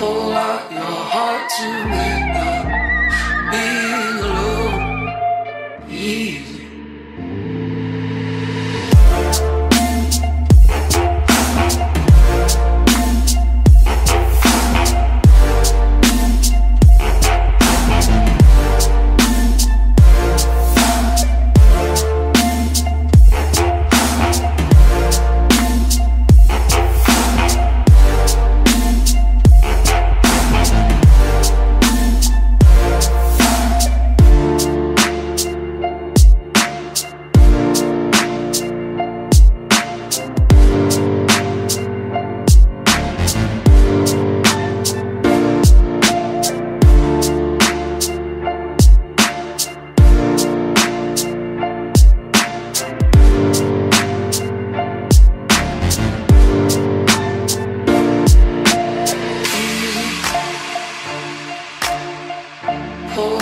pull out your heart to uh, make up being alone. Easy.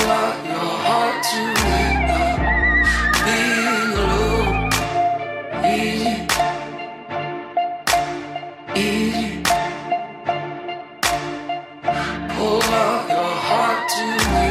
taught your heart to uh, end. Easy, easy. Pull out your heart to